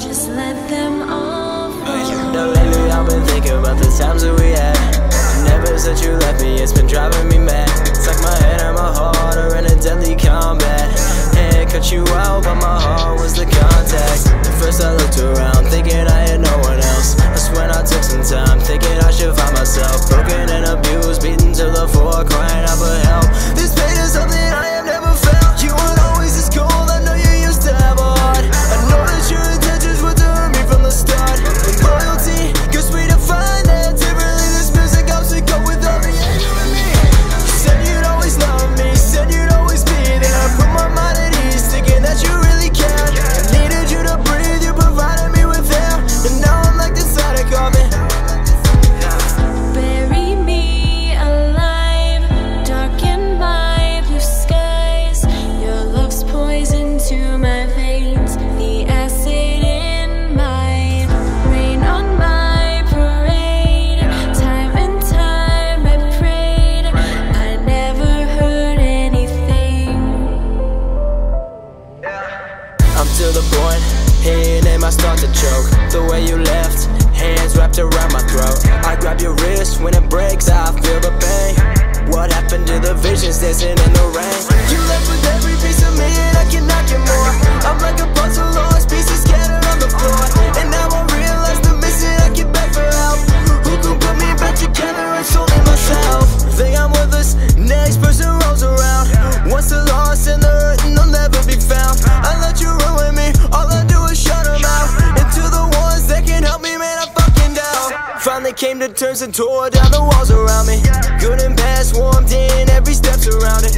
just let them all lately I've been thinking about the times that we had. Never you left me, it's been driving me mad. My head and my heart deadly combat. Cut you out, but my heart was the contact. At first I looked around thinking to the point, hitting aim, I start to choke. The way you left, hands wrapped around my throat. I grab your wrist, when it breaks, I feel the pain. What happened to the visions dancing in the rain? You left with every piece of me, and I cannot get more. I'm like a puzzle, lost pieces scattered on the floor. And now I realize the missing, I get back for help. Who can put me back together? It's only myself. Think I'm worthless, next Finally came to terms and tore down the walls around me. Good and bad swarmed in, every step surrounded.